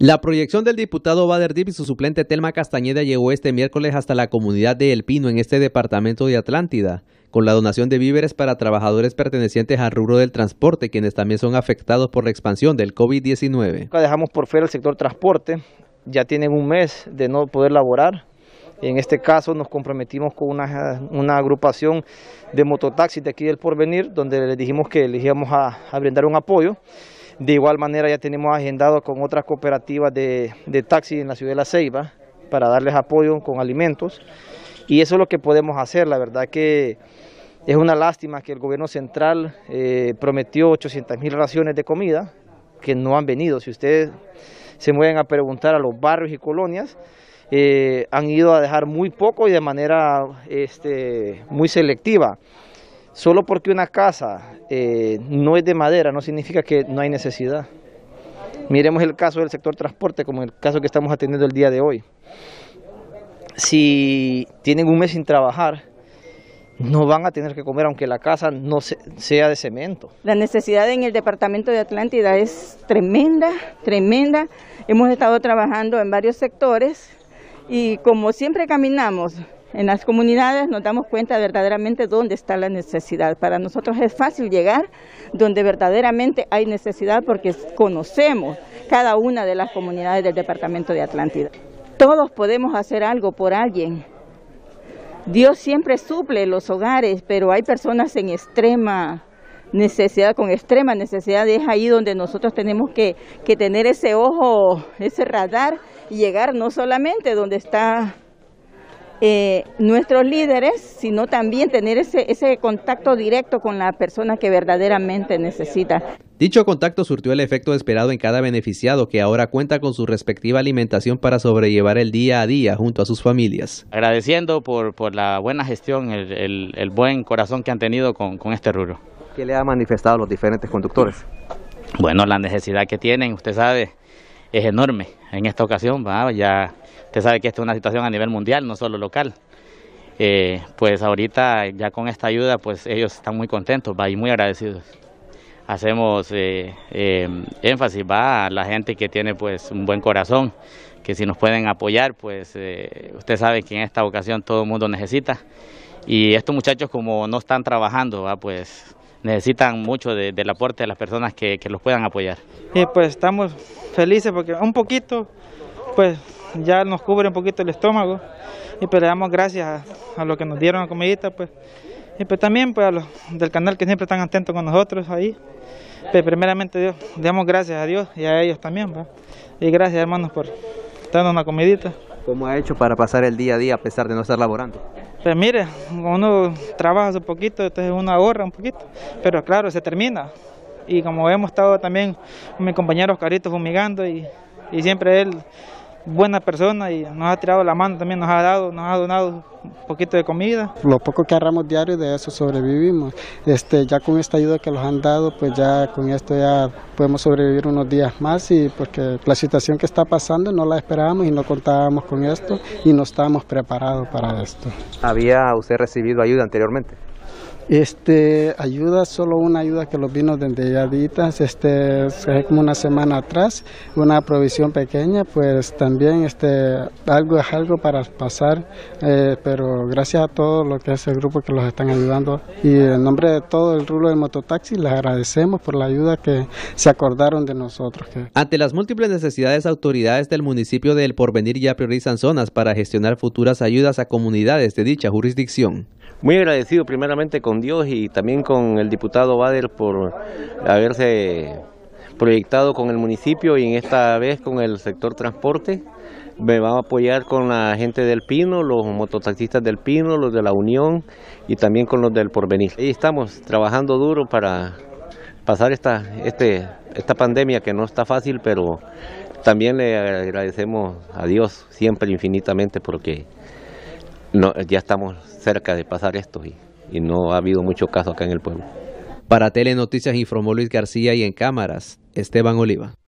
La proyección del diputado Bader Dip y su suplente Telma Castañeda llegó este miércoles hasta la comunidad de El Pino en este departamento de Atlántida, con la donación de víveres para trabajadores pertenecientes al rubro del transporte, quienes también son afectados por la expansión del COVID-19. Dejamos por fuera el sector transporte, ya tienen un mes de no poder laborar. En este caso nos comprometimos con una, agrupación de mototaxis de aquí del Porvenir, donde les dijimos que les íbamos a brindar un apoyo. De igual manera ya tenemos agendado con otras cooperativas de, de taxi en la ciudad de La Ceiba para darles apoyo con alimentos. Y eso es lo que podemos hacer, la verdad que es una lástima que el gobierno central eh, prometió 800 mil raciones de comida que no han venido, si ustedes se mueven a preguntar a los barrios y colonias, eh, han ido a dejar muy poco y de manera este, muy selectiva. Solo porque una casa eh, no es de madera no significa que no hay necesidad. Miremos el caso del sector transporte como el caso que estamos atendiendo el día de hoy. Si tienen un mes sin trabajar, no van a tener que comer aunque la casa no sea de cemento. La necesidad en el departamento de Atlántida es tremenda, tremenda. Hemos estado trabajando en varios sectores y como siempre caminamos en las comunidades nos damos cuenta verdaderamente dónde está la necesidad. Para nosotros es fácil llegar donde verdaderamente hay necesidad porque conocemos cada una de las comunidades del departamento de Atlántida. Todos podemos hacer algo por alguien. Dios siempre suple los hogares, pero hay personas en extrema necesidad, con extrema necesidad, es ahí donde nosotros tenemos que, que tener ese ojo, ese radar y llegar no solamente donde está eh, nuestros líderes, sino también tener ese, ese contacto directo con la persona que verdaderamente necesita. Dicho contacto surtió el efecto esperado en cada beneficiado que ahora cuenta con su respectiva alimentación para sobrellevar el día a día junto a sus familias. Agradeciendo por, por la buena gestión, el, el, el, buen corazón que han tenido con, con este rubro. ¿Qué le ha manifestado a los diferentes conductores? Bueno, la necesidad que tienen, usted sabe, es enorme. En esta ocasión, ¿va? ya usted sabe que esta es una situación a nivel mundial, no solo local. Eh, pues ahorita ya con esta ayuda, pues ellos están muy contentos ¿va? y muy agradecidos. Hacemos eh, eh, énfasis va a la gente que tiene pues un buen corazón, que si nos pueden apoyar, pues eh, usted sabe que en esta ocasión todo el mundo necesita. Y estos muchachos como no están trabajando, ¿va? pues necesitan mucho de, del aporte de las personas que, los puedan apoyar. Y pues estamos felices porque un poquito, pues ya nos cubre un poquito el estómago y pues le damos gracias a, a lo que nos dieron la comidita, pues. Y pues también pues a los del canal que siempre están atentos con nosotros ahí. Pues primeramente Dios, le damos gracias a Dios y a ellos también, ¿va? Y gracias hermanos por darnos una comidita. ¿Cómo ha hecho para pasar el día a día a pesar de no estar laborando? Pues mire, uno trabaja un poquito, entonces uno ahorra un poquito, pero claro, se termina. Y como hemos estado también con mi compañero Oscarito fumigando y, y siempre él buena persona y nos ha tirado la mano también, nos ha dado, nos ha donado un poquito de comida. Lo poco que agarramos diario de eso sobrevivimos. Este, ya con esta ayuda que nos han dado, pues ya con esto ya podemos sobrevivir unos días más y porque la situación que está pasando no la esperábamos y no contábamos con esto y no estábamos preparados para esto. ¿Había usted recibido ayuda anteriormente? Este, ayuda, solo una ayuda que los vino desde Yaditas, este, hace como una semana atrás, una provisión pequeña, pues también este, algo es algo para pasar, eh, pero gracias a todo lo que es el grupo que los están ayudando y en nombre de todo el rubro del mototaxi les agradecemos por la ayuda que se acordaron de nosotros. Ante las múltiples necesidades, autoridades del municipio de El Porvenir ya priorizan zonas para gestionar futuras ayudas a comunidades de dicha jurisdicción. Muy agradecido primeramente con Dios y también con el diputado Bader por haberse proyectado con el municipio y en esta vez con el sector transporte. Me van a apoyar con la gente del Pino, los mototaxistas del Pino, los de la Unión y también con los del Porvenir. Y estamos trabajando duro para pasar esta, este, esta pandemia que no está fácil, pero también le agradecemos a Dios siempre infinitamente porque ya estamos cerca de pasar esto y, y, no ha habido mucho caso acá en el pueblo. Para Telenoticias informó Luis García y en cámaras, Esteban Oliva.